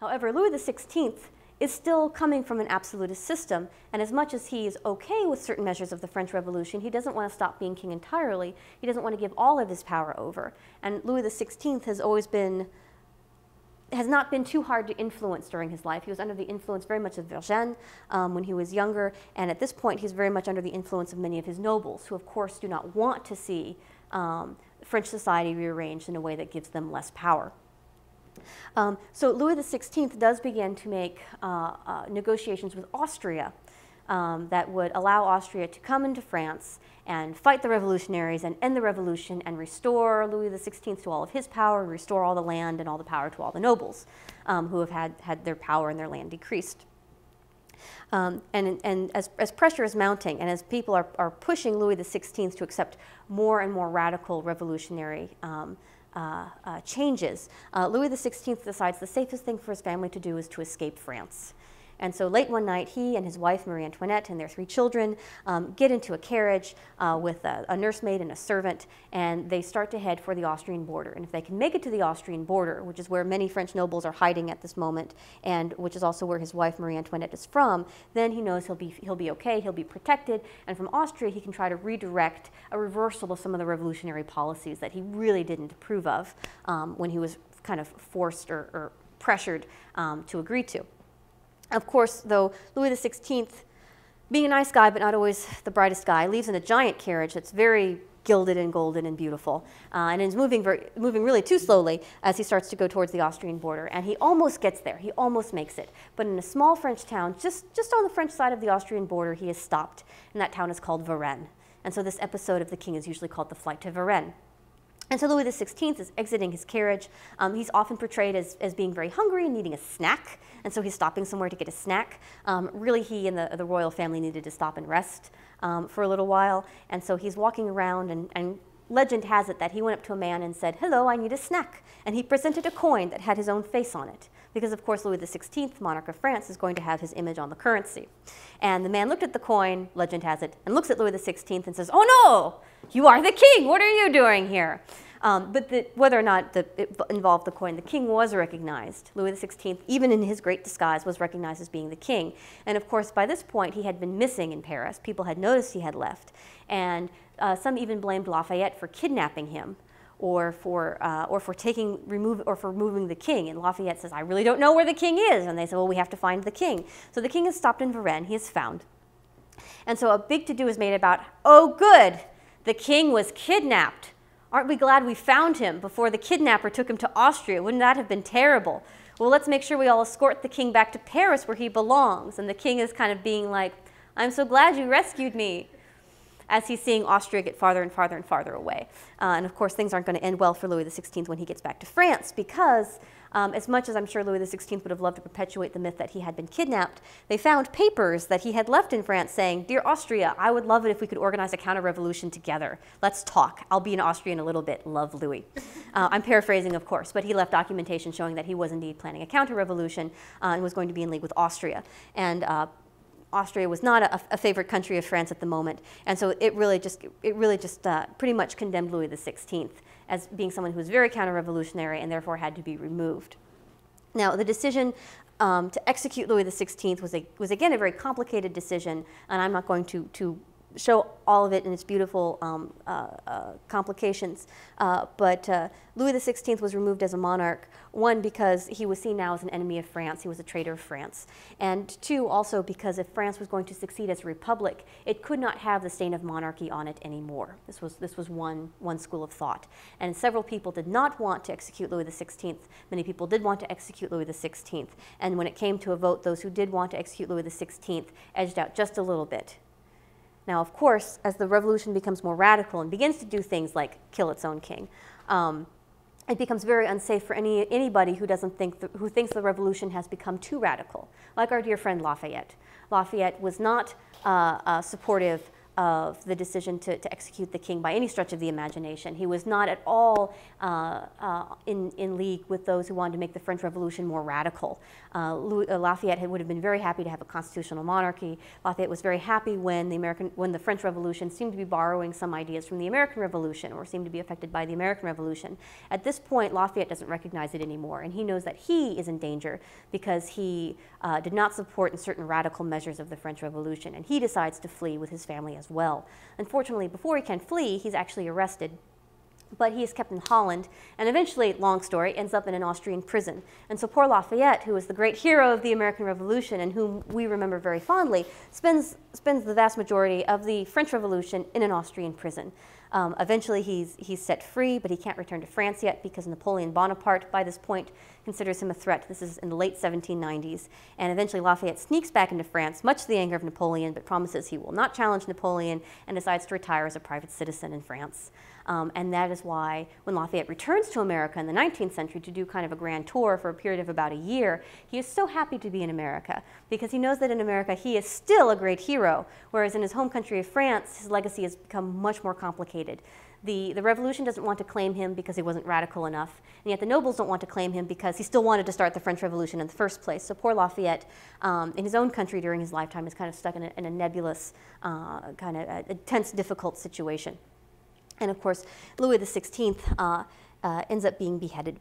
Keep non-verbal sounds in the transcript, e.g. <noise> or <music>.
However, Louis XVI is still coming from an absolutist system, and as much as he is okay with certain measures of the French Revolution, he doesn't want to stop being king entirely. He doesn't want to give all of his power over. And Louis XVI has always been has not been too hard to influence during his life. He was under the influence very much of Vergennes um, when he was younger, and at this point he's very much under the influence of many of his nobles, who of course do not want to see um, French society rearranged in a way that gives them less power. Um, so Louis XVI does begin to make uh, uh, negotiations with Austria um, that would allow Austria to come into France and fight the revolutionaries and end the revolution and restore Louis XVI to all of his power, restore all the land and all the power to all the nobles um, who have had, had their power and their land decreased. Um, and, and as, as, pressure is mounting and as people are, are pushing Louis XVI to accept more and more radical revolutionary um, uh, uh, changes, uh, Louis XVI decides the safest thing for his family to do is to escape France. And so late one night, he and his wife, Marie Antoinette, and their three children um, get into a carriage uh, with a, a, nursemaid and a servant, and they start to head for the Austrian border. And if they can make it to the Austrian border, which is where many French nobles are hiding at this moment, and which is also where his wife, Marie Antoinette, is from, then he knows he'll be, he'll be okay, he'll be protected, and from Austria, he can try to redirect a reversal of some of the revolutionary policies that he really didn't approve of um, when he was kind of forced or, or pressured um, to agree to. Of course, though, Louis XVI, being a nice guy but not always the brightest guy, leaves in a giant carriage that's very gilded and golden and beautiful, uh, and is moving, very, moving really too slowly as he starts to go towards the Austrian border. And he almost gets there. He almost makes it. But in a small French town, just, just on the French side of the Austrian border, he is stopped. And that town is called Varennes. And so this episode of The King is usually called The Flight to Varennes. And so Louis XVI is exiting his carriage. Um, he's often portrayed as, as being very hungry and needing a snack, and so he's stopping somewhere to get a snack. Um, really, he and the, the royal family needed to stop and rest um, for a little while, and so he's walking around, and, and legend has it that he went up to a man and said, hello, I need a snack. And he presented a coin that had his own face on it, because of course Louis XVI, monarch of France, is going to have his image on the currency. And the man looked at the coin, legend has it, and looks at Louis XVI and says, oh no, you are the king. What are you doing here? Um, but the, whether or not the, it involved the coin, the king was recognized. Louis XVI, even in his great disguise, was recognized as being the king. And of course, by this point, he had been missing in Paris. People had noticed he had left. And uh, some even blamed Lafayette for kidnapping him or for, uh, or for taking, remove, or for removing the king. And Lafayette says, I really don't know where the king is. And they said, well, we have to find the king. So the king is stopped in Varennes. He is found. And so a big to-do is made about, oh, good, the king was kidnapped. Aren't we glad we found him before the kidnapper took him to Austria? Wouldn't that have been terrible? Well, let's make sure we all escort the king back to Paris where he belongs. And the king is kind of being like, I'm so glad you rescued me as he's seeing Austria get farther and farther and farther away. Uh, and of course, things aren't going to end well for Louis XVI when he gets back to France because um, as much as I'm sure Louis XVI would have loved to perpetuate the myth that he had been kidnapped, they found papers that he had left in France saying, Dear Austria, I would love it if we could organize a counter-revolution together. Let's talk. I'll be in Austria in a little bit. Love Louis. <laughs> Uh, I'm paraphrasing, of course, but he left documentation showing that he was indeed planning a counter-revolution uh, and was going to be in league with Austria. And uh, Austria was not a, a, favorite country of France at the moment, and so it really just, it really just uh, pretty much condemned Louis XVI as being someone who was very counter-revolutionary and therefore had to be removed. Now, the decision um, to execute Louis XVI was, a, was again a very complicated decision, and I'm not going to, to show all of it in its beautiful um, uh, uh, complications. Uh, but uh, Louis XVI was removed as a monarch, one, because he was seen now as an enemy of France, he was a traitor of France, and two, also because if France was going to succeed as a republic, it could not have the stain of monarchy on it anymore. This was, this was one, one school of thought. And several people did not want to execute Louis XVI. Many people did want to execute Louis XVI. And when it came to a vote, those who did want to execute Louis XVI edged out just a little bit now, of course, as the revolution becomes more radical and begins to do things like kill its own king, um, it becomes very unsafe for any, anybody who, doesn't think who thinks the revolution has become too radical, like our dear friend Lafayette. Lafayette was not uh, uh, supportive of the decision to, to execute the king by any stretch of the imagination. He was not at all uh, uh, in, in league with those who wanted to make the French Revolution more radical. Uh, Louis, uh, Lafayette had, would have been very happy to have a constitutional monarchy. Lafayette was very happy when the, American, when the French Revolution seemed to be borrowing some ideas from the American Revolution or seemed to be affected by the American Revolution. At this point, Lafayette doesn't recognize it anymore, and he knows that he is in danger because he uh, did not support certain radical measures of the French Revolution, and he decides to flee with his family as well. Unfortunately, before he can flee, he's actually arrested but he is kept in Holland, and eventually, long story, ends up in an Austrian prison. And so poor Lafayette, who was the great hero of the American Revolution and whom we remember very fondly, spends, spends the vast majority of the French Revolution in an Austrian prison. Um, eventually, he's, he's set free, but he can't return to France yet because Napoleon Bonaparte, by this point, considers him a threat. This is in the late 1790s. And eventually, Lafayette sneaks back into France, much to the anger of Napoleon, but promises he will not challenge Napoleon and decides to retire as a private citizen in France. Um, and that is why when Lafayette returns to America in the 19th century to do kind of a grand tour for a period of about a year, he is so happy to be in America because he knows that in America he is still a great hero, whereas in his home country of France, his legacy has become much more complicated. The, the revolution doesn't want to claim him because he wasn't radical enough, and yet the nobles don't want to claim him because he still wanted to start the French Revolution in the first place. So poor Lafayette, um, in his own country during his lifetime, is kind of stuck in a, in a nebulous, uh, kind of a, a tense, difficult situation. And of course, Louis XVI uh, uh, ends up being beheaded